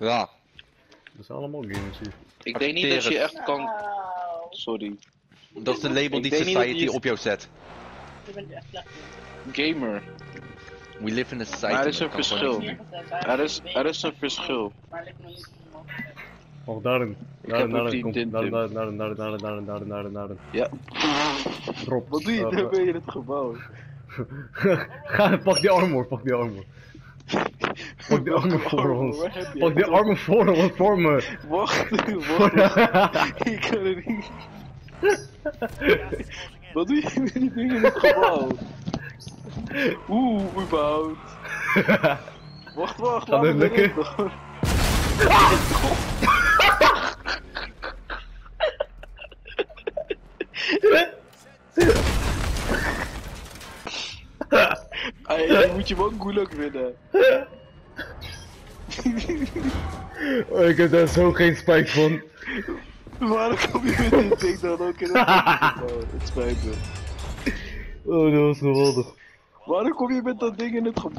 Ja. Dat zijn allemaal gamers hier. Ik denk niet dat je echt kan... Sorry. Dat is de label die society je- op jou zet. Je bent echt slecht. Gamer. We live in a society. Maar er is een verschil. Er is, er is een verschil. Maar ligt nog niet man. Oh, daarin. Ik Daarin, daarin, kom. Daarin, daarin, daarin, daarin, daarin, daarin, daarin, daarin, daarin. Ja. Drop. Wat doe je nou ben je in het gebouw? Ga, pak die armor, pak die armor. Pak die armor voor ons. Pak die het? armor voor ons, voor me. Wacht, wacht. Ik kan het niet. Wat doe je met die dingen in het gebouw? Oeh, überhaupt. Wacht, wacht, Gaat dit laat me erin lukken? dan. Ay, je moet je wel gulag winnen. Oh, ik heb daar zo geen spijt van. Waarom kom je met dit ding dan ook in het spijt me. Oh, dat was geweldig. Waarom kom je met dat ding in het gebouw?